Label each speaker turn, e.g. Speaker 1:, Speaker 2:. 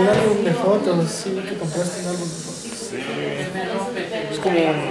Speaker 1: un álbum de fotos,
Speaker 2: sí,
Speaker 1: que compraste un álbum de fotos. Sí. Es como un
Speaker 2: álbum.